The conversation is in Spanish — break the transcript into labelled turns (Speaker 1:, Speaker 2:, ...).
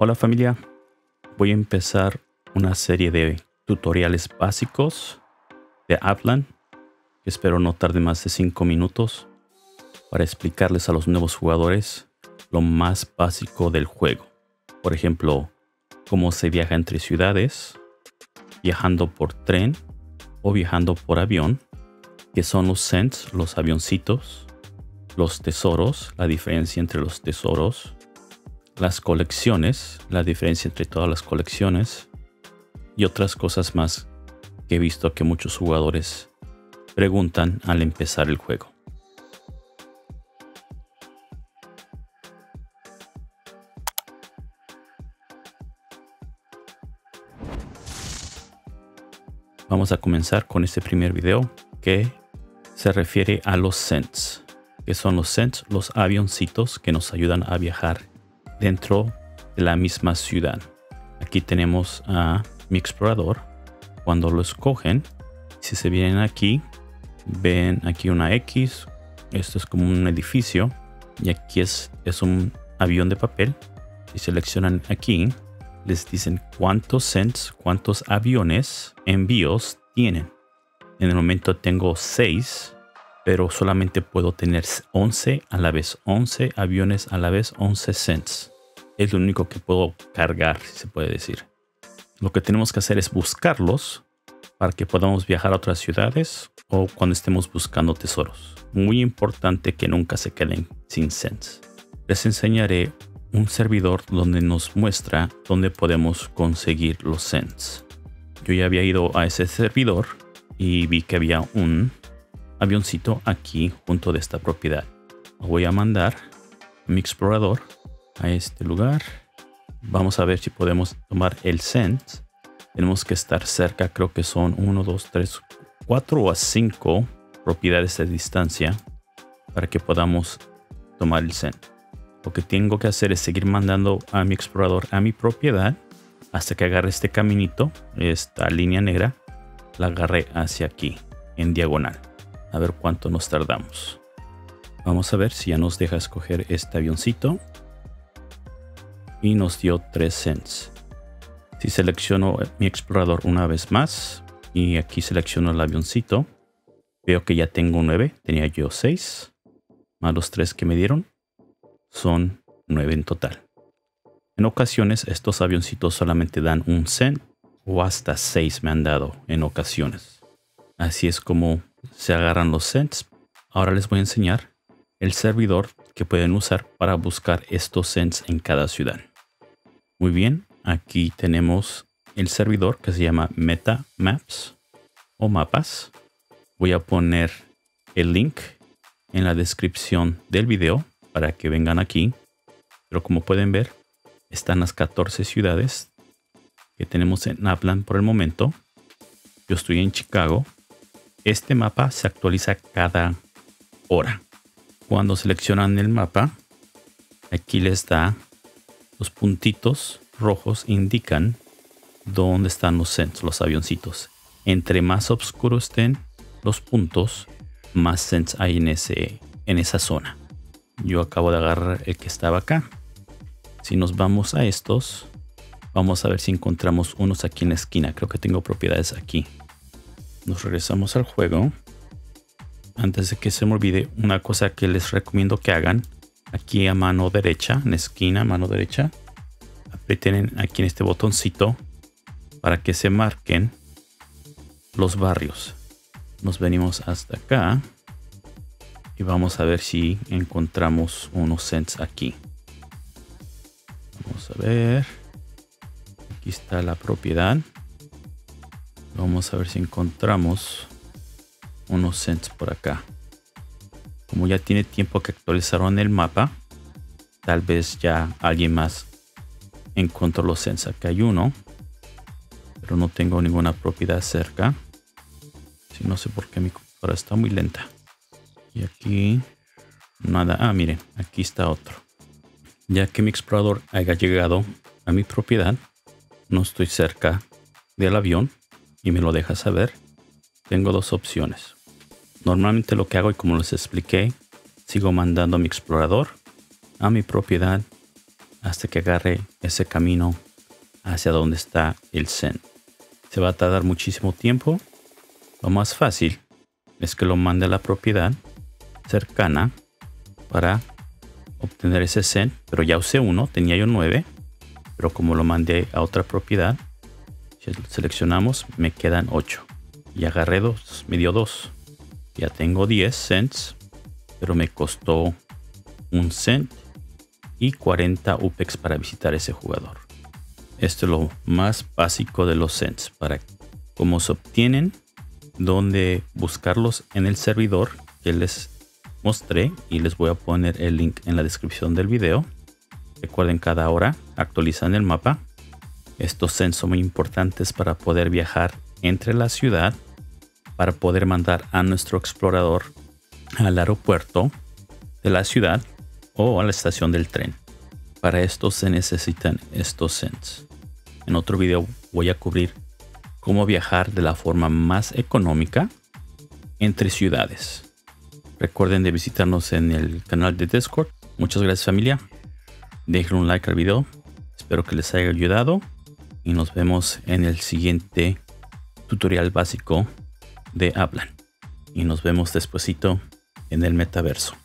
Speaker 1: Hola familia, voy a empezar una serie de tutoriales básicos de Aplan que espero no tarde más de 5 minutos para explicarles a los nuevos jugadores lo más básico del juego. Por ejemplo, cómo se viaja entre ciudades, viajando por tren o viajando por avión, que son los cents, los avioncitos, los tesoros, la diferencia entre los tesoros, las colecciones, la diferencia entre todas las colecciones y otras cosas más que he visto que muchos jugadores preguntan al empezar el juego. Vamos a comenzar con este primer video que se refiere a los cents, que son los cents, los avioncitos que nos ayudan a viajar dentro de la misma ciudad. Aquí tenemos a mi explorador. Cuando lo escogen, si se vienen aquí, ven aquí una X. Esto es como un edificio. Y aquí es, es un avión de papel. Si seleccionan aquí, les dicen cuántos cents, cuántos aviones, envíos tienen. En el momento tengo 6, pero solamente puedo tener 11 a la vez. 11 aviones a la vez, 11 cents. Es lo único que puedo cargar, si se puede decir. Lo que tenemos que hacer es buscarlos para que podamos viajar a otras ciudades o cuando estemos buscando tesoros. Muy importante que nunca se queden sin cents. Les enseñaré un servidor donde nos muestra dónde podemos conseguir los cents. Yo ya había ido a ese servidor y vi que había un avioncito aquí junto de esta propiedad. Voy a mandar a mi explorador a este lugar. Vamos a ver si podemos tomar el cent. Tenemos que estar cerca, creo que son 1, 2, 3, 4 o 5 propiedades de distancia para que podamos tomar el cent. Lo que tengo que hacer es seguir mandando a mi explorador a mi propiedad hasta que agarre este caminito, esta línea negra, la agarre hacia aquí, en diagonal. A ver cuánto nos tardamos. Vamos a ver si ya nos deja escoger este avioncito. Y nos dio 3 cents. Si selecciono mi explorador una vez más y aquí selecciono el avioncito, veo que ya tengo 9, tenía yo 6, más los 3 que me dieron, son 9 en total. En ocasiones estos avioncitos solamente dan un cent o hasta 6 me han dado en ocasiones. Así es como se agarran los cents. Ahora les voy a enseñar el servidor que pueden usar para buscar estos cents en cada ciudad. Muy bien, aquí tenemos el servidor que se llama Meta Maps o mapas. Voy a poner el link en la descripción del video para que vengan aquí. Pero como pueden ver, están las 14 ciudades que tenemos en Naplan por el momento. Yo estoy en Chicago. Este mapa se actualiza cada hora. Cuando seleccionan el mapa, aquí les da los puntitos rojos indican dónde están los cents, los avioncitos. Entre más oscuros estén los puntos, más cents hay en, en esa zona. Yo acabo de agarrar el que estaba acá. Si nos vamos a estos, vamos a ver si encontramos unos aquí en la esquina. Creo que tengo propiedades aquí. Nos regresamos al juego antes de que se me olvide, una cosa que les recomiendo que hagan aquí a mano derecha, en la esquina, mano derecha, aprieten aquí en este botoncito para que se marquen los barrios. Nos venimos hasta acá y vamos a ver si encontramos unos cents aquí. Vamos a ver. Aquí está la propiedad. Vamos a ver si encontramos unos cents por acá. Como ya tiene tiempo que actualizaron el mapa, tal vez ya alguien más encontró los cents. Acá hay uno, pero no tengo ninguna propiedad cerca. Si no sé por qué mi computadora está muy lenta. Y aquí nada. Ah, miren, aquí está otro. Ya que mi explorador haya llegado a mi propiedad, no estoy cerca del avión y me lo deja saber. Tengo dos opciones. Normalmente lo que hago y como les expliqué, sigo mandando mi explorador a mi propiedad hasta que agarre ese camino hacia donde está el Zen. Se va a tardar muchísimo tiempo. Lo más fácil es que lo mande a la propiedad cercana para obtener ese Zen. Pero ya usé uno, tenía yo nueve. Pero como lo mandé a otra propiedad, seleccionamos, me quedan 8. Y agarré dos, me dio 2. Ya tengo 10 cents, pero me costó un cent y 40 UPEX para visitar ese jugador. Esto es lo más básico de los cents para cómo se obtienen, dónde buscarlos en el servidor que les mostré y les voy a poner el link en la descripción del video. Recuerden cada hora actualizan el mapa estos sens son muy importantes para poder viajar entre la ciudad, para poder mandar a nuestro explorador al aeropuerto de la ciudad o a la estación del tren. Para esto se necesitan estos sens. En otro video voy a cubrir cómo viajar de la forma más económica entre ciudades. Recuerden de visitarnos en el canal de Discord. Muchas gracias familia. Dejen un like al video. Espero que les haya ayudado y nos vemos en el siguiente tutorial básico de Hablan. Y nos vemos despuesito en el metaverso.